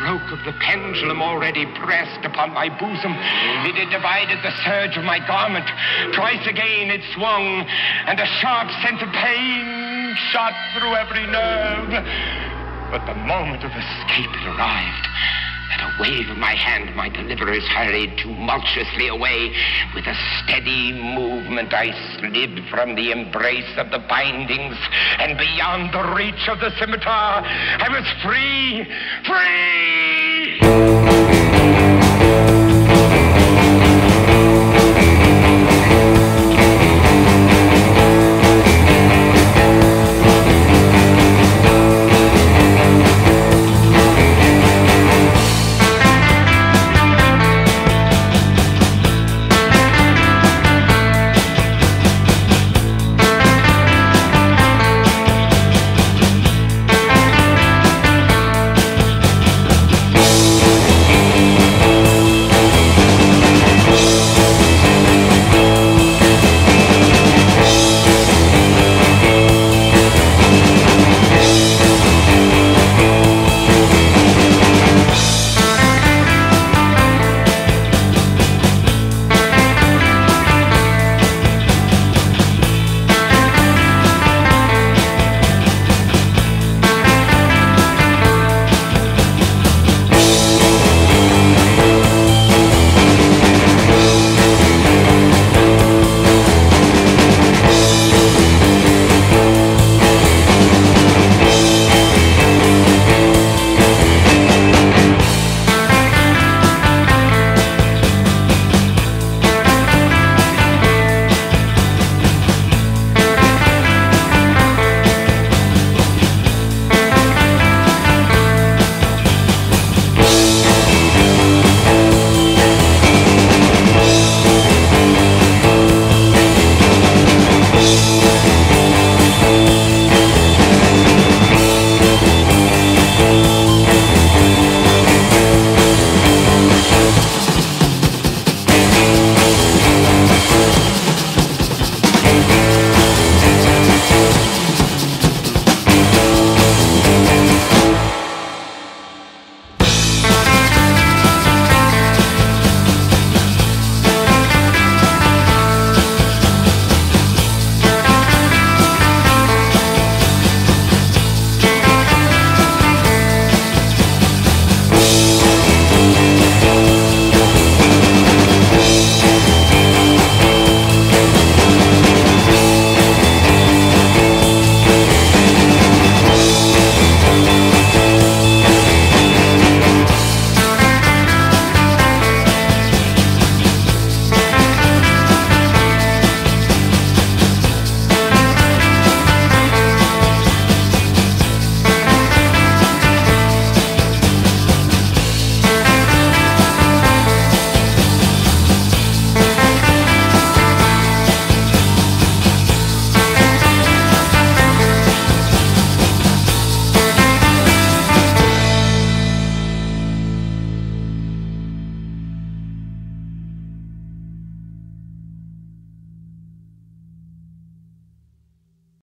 stroke of the pendulum already pressed upon my bosom. It had divided the serge of my garment. Twice again it swung, and a sharp sense of pain shot through every nerve. But the moment of escape had arrived. At a wave of my hand, my deliverers hurried tumultuously away. With a steady movement, I slid from the embrace of the bindings and beyond the reach of the scimitar. I was free, free!